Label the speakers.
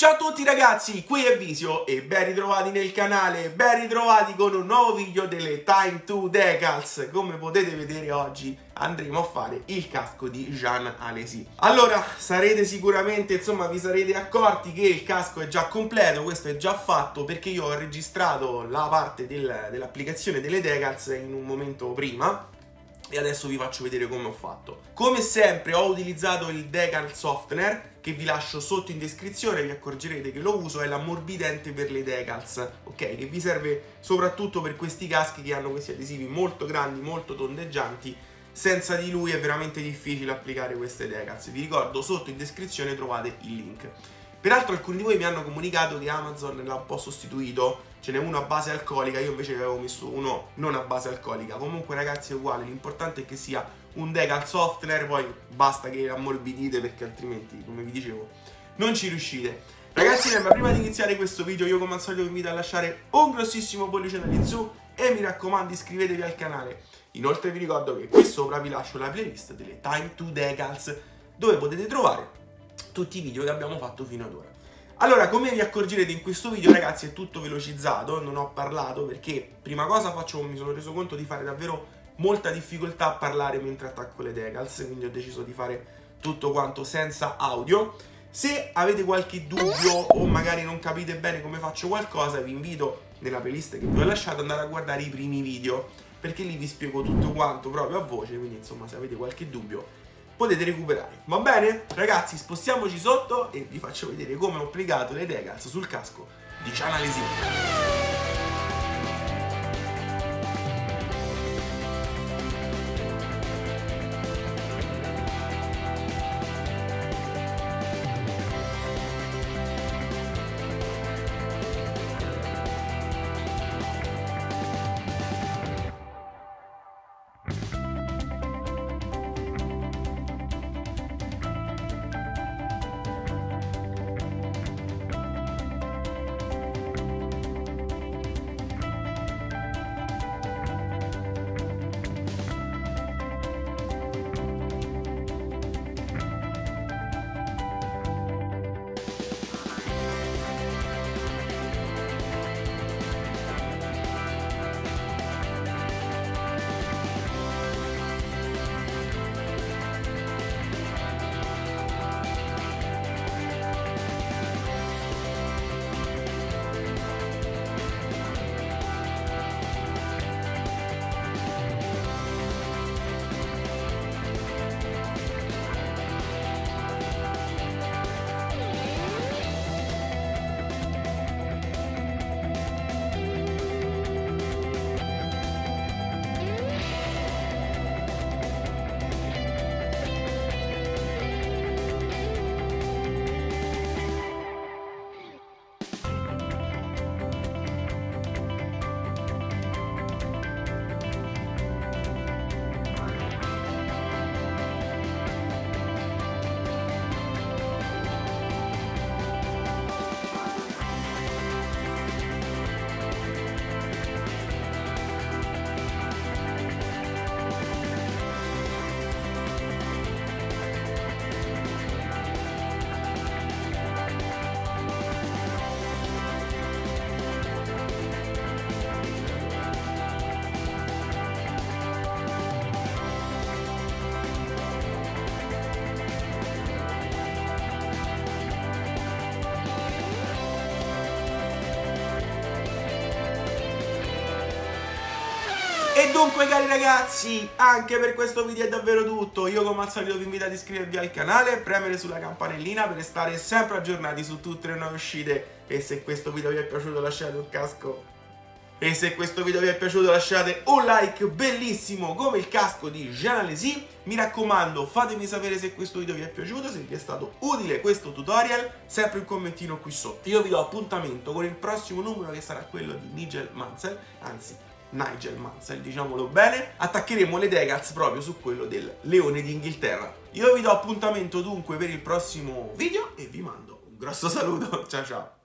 Speaker 1: Ciao a tutti ragazzi, qui è Visio e ben ritrovati nel canale, ben ritrovati con un nuovo video delle Time to Decals. Come potete vedere oggi andremo a fare il casco di Jean Alesi. Allora, sarete sicuramente, insomma, vi sarete accorti che il casco è già completo, questo è già fatto perché io ho registrato la parte del, dell'applicazione delle Decals in un momento prima e adesso vi faccio vedere come ho fatto. Come sempre ho utilizzato il Decal Softener che vi lascio sotto in descrizione, vi accorgerete che lo uso, è l'ammorbidente per le decals, ok? Che vi serve soprattutto per questi caschi che hanno questi adesivi molto grandi, molto tondeggianti, senza di lui è veramente difficile applicare queste decals. Vi ricordo, sotto in descrizione trovate il link. Peraltro alcuni di voi mi hanno comunicato che Amazon l'ha un po' sostituito, ce n'è uno a base alcolica, io invece avevo messo uno non a base alcolica. Comunque ragazzi è uguale, l'importante è che sia un decal softener, poi basta che ammorbidite perché altrimenti, come vi dicevo, non ci riuscite. Ragazzi, ma prima di iniziare questo video io come al solito vi invito a lasciare un grossissimo pollice su e mi raccomando iscrivetevi al canale. Inoltre vi ricordo che qui sopra vi lascio la playlist delle Time to Decals dove potete trovare tutti i video che abbiamo fatto fino ad ora. Allora, come vi accorgerete in questo video, ragazzi, è tutto velocizzato, non ho parlato perché, prima cosa, faccio, mi sono reso conto di fare davvero molta difficoltà a parlare mentre attacco le decals, quindi ho deciso di fare tutto quanto senza audio. Se avete qualche dubbio o magari non capite bene come faccio qualcosa, vi invito nella playlist che vi ho lasciato ad andare a guardare i primi video, perché lì vi spiego tutto quanto proprio a voce, quindi insomma se avete qualche dubbio potete recuperare. Va bene? Ragazzi, spostiamoci sotto e vi faccio vedere come ho applicato le decals sul casco di Chana E dunque cari ragazzi, anche per questo video è davvero tutto. Io come al solito vi invito ad iscrivervi al canale, premere sulla campanellina per restare sempre aggiornati su tutte le nuove uscite. E se questo video vi è piaciuto lasciate un casco. E se questo video vi è piaciuto lasciate un like bellissimo come il casco di Jean Alesi. Mi raccomando fatemi sapere se questo video vi è piaciuto, se vi è stato utile questo tutorial, sempre un commentino qui sotto. Io vi do appuntamento con il prossimo numero che sarà quello di Nigel Mansell, anzi Nigel Mansell, diciamolo bene, attaccheremo le Decals proprio su quello del Leone d'Inghilterra. Io vi do appuntamento dunque per il prossimo video e vi mando un grosso saluto, ciao ciao!